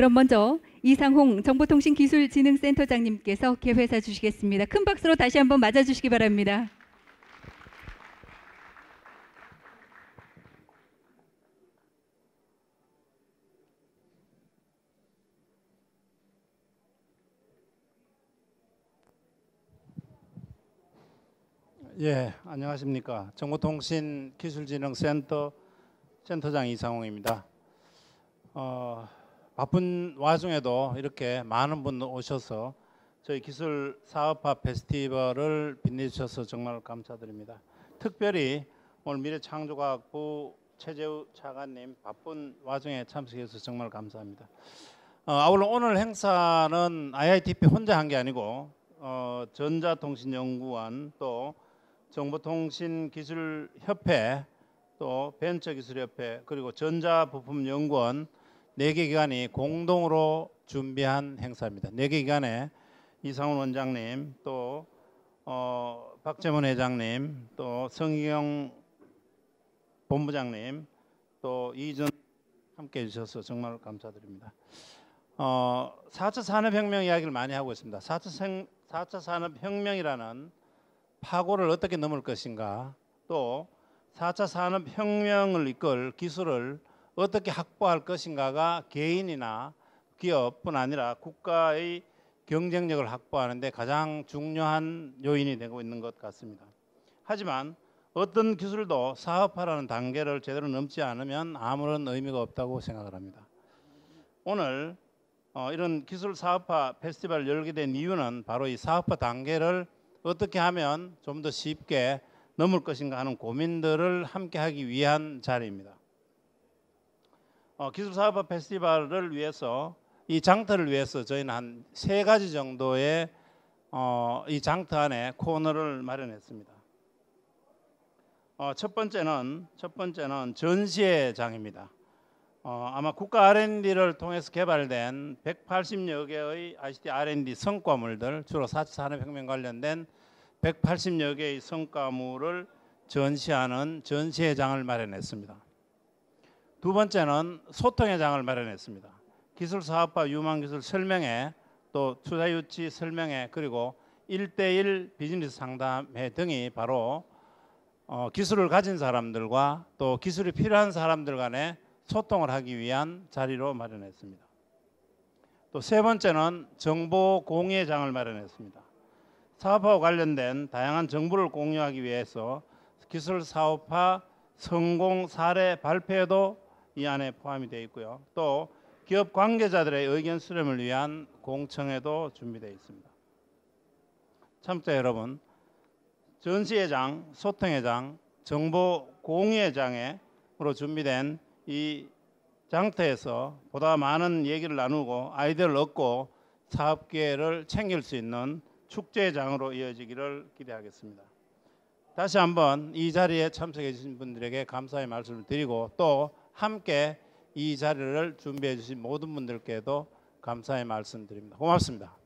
그럼 먼저 이상홍 정보통신기술진흥센터장님께서 개회사 주시겠습니다. 큰 박수로 다시 한번 맞아주시기 바랍니다. 예, 안녕하십니까. 정보통신기술진흥센터 센터장 이상홍입니다. 어, 바쁜 와중에도 이렇게 많은 분 오셔서 저희 기술 사업화 페스티벌을 빛내주셔서 정말 감사드립니다. 특별히 오늘 미래창조과학부 최재우 차관님 바쁜 와중에 참석해서 정말 감사합니다. 어, 아울러 오늘 행사는 IITP 혼자 한 게 아니고 어, 전자통신연구원 또 정보통신기술협회 또 벤처기술협회 그리고 전자부품연구원 네 개 기관이 공동으로 준비한 행사입니다. 네 개 기관에 이상훈 원장님 또 어, 박재문 회장님 또 성희경 본부장님 또 이준 함께 해주셔서 정말 감사드립니다. 어, 4차 산업혁명 이야기를 많이 하고 있습니다. 4차, 생, 4차 산업혁명이라는 파고를 어떻게 넘을 것인가 또 4차 산업혁명을 이끌 기술을 어떻게 확보할 것인가가 개인이나 기업뿐 아니라 국가의 경쟁력을 확보하는데 가장 중요한 요인이 되고 있는 것 같습니다. 하지만 어떤 기술도 사업화라는 단계를 제대로 넘지 않으면 아무런 의미가 없다고 생각을 합니다. 오늘 어, 이런 기술 사업화 페스티벌 열게 된 이유는 바로 이 사업화 단계를 어떻게 하면 좀 더 쉽게 넘을 것인가 하는 고민들을 함께 하기 위한 자리입니다. 어, 기술 사업화 페스티벌을 위해서 이 장터를 위해서 저희는 한 세 가지 정도의 어, 이 장터 안에 코너를 마련했습니다. 어, 첫 번째는 첫 번째는 전시회 장입니다. 어, 아마 국가 R&D를 통해서 개발된 180여 개의 ICT R&D 성과물들 주로 4차 산업혁명 관련된 180여 개의 성과물을 전시하는 전시회장을 마련했습니다. 두 번째는 소통회 장을 마련했습니다. 기술 사업화 유망 기술 설명회 또 투자 유치 설명회 그리고 1대1 비즈니스 상담회 등이 바로 어, 기술을 가진 사람들과 또 기술이 필요한 사람들 간에 소통을 하기 위한 자리로 마련했습니다. 또 세 번째는 정보 공유장을 마련했습니다. 사업화와 관련된 다양한 정보를 공유하기 위해서 기술 사업화 성공 사례 발표도 이 안에 포함이 되어 있고요. 또 기업 관계자들의 의견 수렴을 위한 공청회도 준비되어 있습니다. 참자 여러분, 전시회장, 소통회장, 정보 공유회장으로 준비된 이 장터에서 보다 많은 얘기를 나누고 아이디어를 얻고 사업 기회를 챙길 수 있는 축제장으로 이어지기를 기대하겠습니다. 다시 한번 이 자리에 참석해 주신 분들에게 감사의 말씀을 드리고 또 함께 이 자리를 준비해 주신 모든 분들께도 감사의 말씀 드립니다. 고맙습니다.